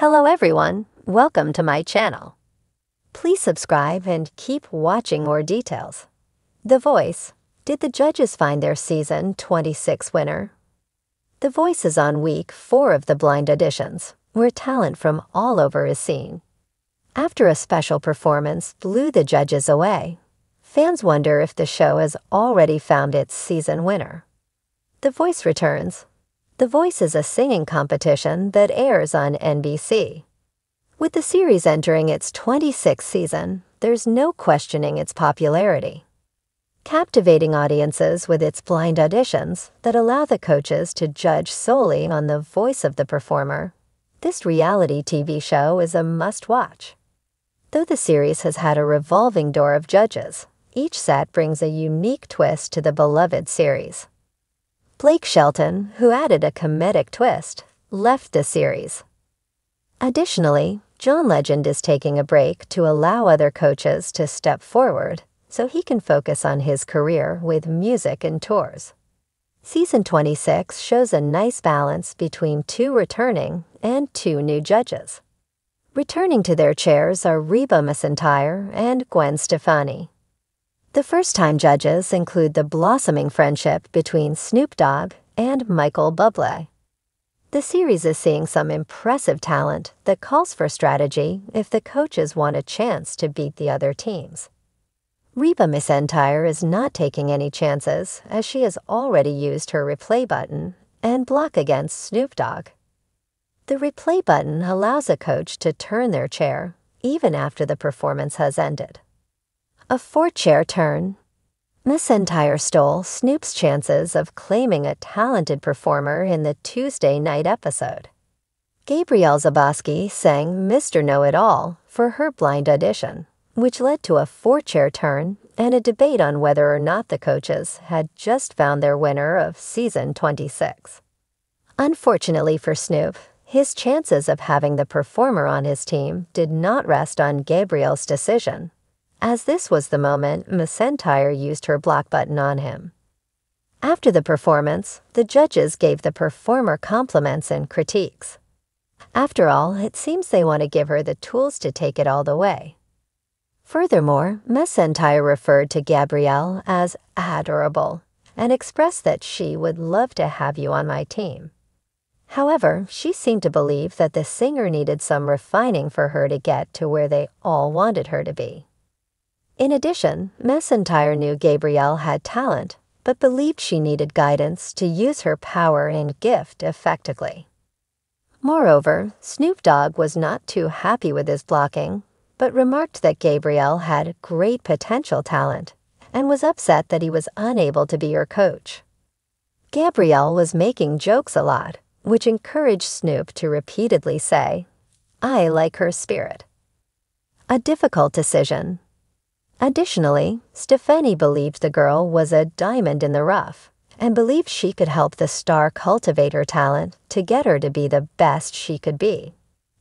Hello everyone, welcome to my channel. Please subscribe and keep watching more details. The Voice. Did the judges find their season 26 winner? The Voice is on week four of the blind auditions, where talent from all over is seen. After a special performance blew the judges away, fans wonder if the show has already found its season winner. The Voice returns. The Voice is a singing competition that airs on NBC. With the series entering its 26th season, there's no questioning its popularity. Captivating audiences with its blind auditions that allow the coaches to judge solely on the voice of the performer, this reality TV show is a must watch. Though the series has had a revolving door of judges, each set brings a unique twist to the beloved series. Blake Shelton, who added a comedic twist, left the series. Additionally, John Legend is taking a break to allow other coaches to step forward so he can focus on his career with music and tours. Season 26 shows a nice balance between two returning and two new judges. Returning to their chairs are Reba McEntire and Gwen Stefani. The first time judges include the blossoming friendship between Snoop Dogg and Michael Bublé. The series is seeing some impressive talent that calls for strategy if the coaches want a chance to beat the other teams. Reba McEntire is not taking any chances as she has already used her replay button and block against Snoop Dogg. The replay button allows a coach to turn their chair even after the performance has ended. A four chair turn This entire stole Snoop's chances of claiming a talented performer in the Tuesday night episode. Gabrielle Zabosky sang Mr. Know It All for her blind audition, which led to a four chair turn and a debate on whether or not the coaches had just found their winner of season 26. Unfortunately for Snoop, his chances of having the performer on his team did not rest on Gabrielle's decision as this was the moment McEntire used her block button on him. After the performance, the judges gave the performer compliments and critiques. After all, it seems they want to give her the tools to take it all the way. Furthermore, McEntire referred to Gabrielle as adorable and expressed that she would love to have you on my team. However, she seemed to believe that the singer needed some refining for her to get to where they all wanted her to be. In addition, McEntire knew Gabrielle had talent, but believed she needed guidance to use her power and gift effectively. Moreover, Snoop Dogg was not too happy with his blocking, but remarked that Gabrielle had great potential talent and was upset that he was unable to be her coach. Gabrielle was making jokes a lot, which encouraged Snoop to repeatedly say, I like her spirit. A difficult decision, Additionally, Stefani believed the girl was a diamond in the rough and believed she could help the star cultivate her talent to get her to be the best she could be,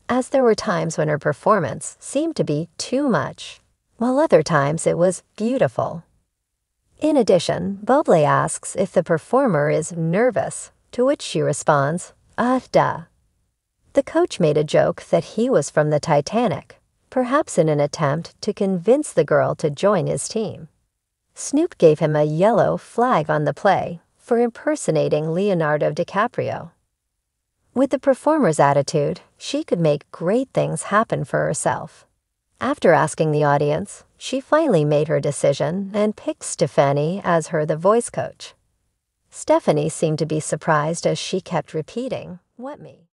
as there were times when her performance seemed to be too much, while other times it was beautiful. In addition, Bublé asks if the performer is nervous, to which she responds, ah, duh. The coach made a joke that he was from the Titanic perhaps in an attempt to convince the girl to join his team. Snoop gave him a yellow flag on the play for impersonating Leonardo DiCaprio. With the performer's attitude, she could make great things happen for herself. After asking the audience, she finally made her decision and picked Stefani as her the voice coach. Stefani seemed to be surprised as she kept repeating, What me?